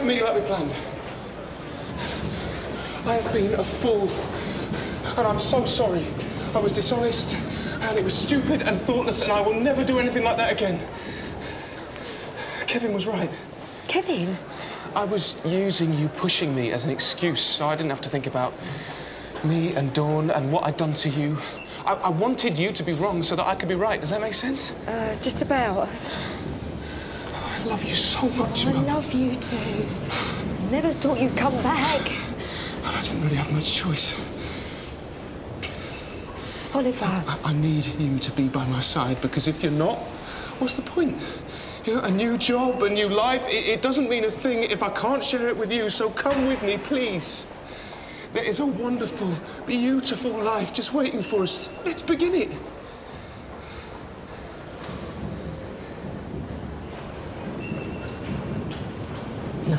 with me like we planned. I have been a fool, and I'm so sorry. I was dishonest, and it was stupid and thoughtless, and I will never do anything like that again. Kevin was right. Kevin? I was using you pushing me as an excuse, so I didn't have to think about me and Dawn and what I'd done to you. I, I wanted you to be wrong so that I could be right. Does that make sense? Uh, just about. I love you so much, I Mum. love you too. Never thought you'd come back. I didn't really have much choice. Oliver. I, I need you to be by my side because if you're not, what's the point? You know, a new job, a new life, it, it doesn't mean a thing if I can't share it with you, so come with me, please. There is a wonderful, beautiful life just waiting for us. Let's begin it. No.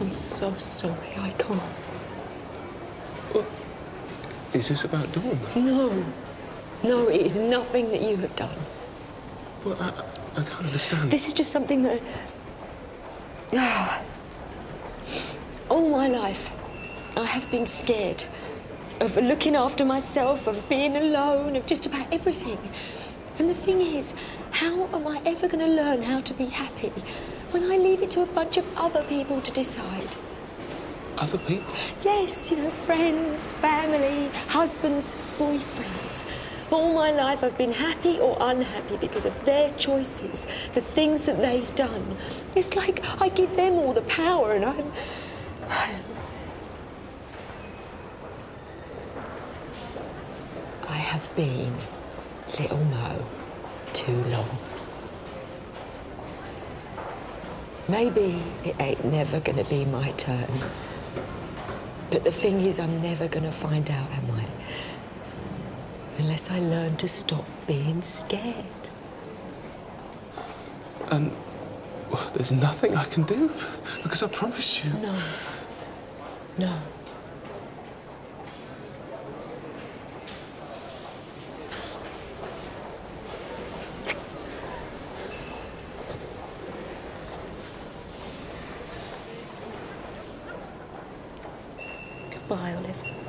I'm so sorry. I can't. Is this about Dawn? No. No, it is nothing that you have done. Well, I, I don't understand. This is just something that. Ah. All my life, I have been scared of looking after myself, of being alone, of just about everything. And the thing is, how am I ever going to learn how to be happy when I leave it to a bunch of other people to decide? Other people? Yes, you know, friends, family, husbands, boyfriends. All my life I've been happy or unhappy because of their choices, the things that they've done. It's like I give them all the power and I'm. I have been Little Mo too long. Maybe it ain't never gonna be my turn. But the thing is, I'm never gonna find out, am I? Unless I learn to stop being scared. And well, there's nothing I can do because I promise you. No. No. Goodbye, Oliver.